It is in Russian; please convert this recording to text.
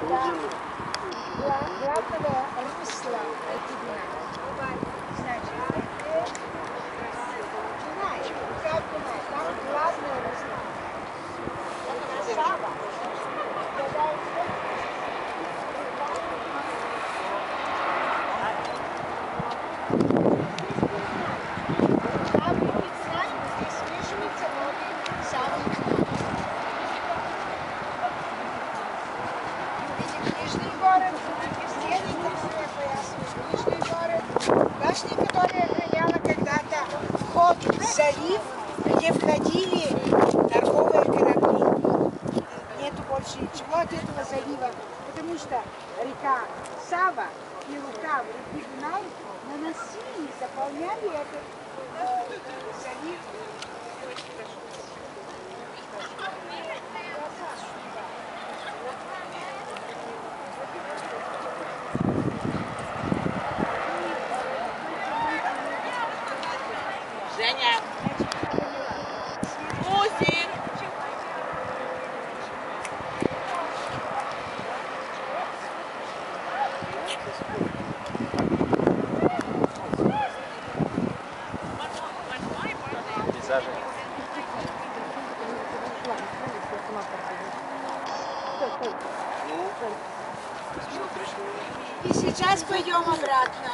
главного русла эти Стены, которые охраняла когда-то вход в залив, где входили торговые корабли. Нету больше ничего от этого залива, потому что река Сава и рукав реки Дунай наносили, заполняли этот э, залив. Женя! Мусик! Пейзажи. И сейчас пойдем обратно.